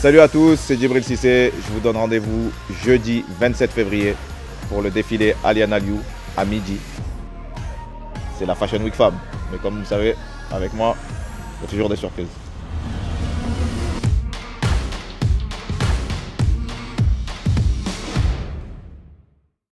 Salut à tous, c'est Djibril Cissé. Je vous donne rendez-vous jeudi 27 février pour le défilé Aliana Liu à midi. C'est la Fashion Week Femme. Mais comme vous savez, avec moi, il y a toujours des surprises.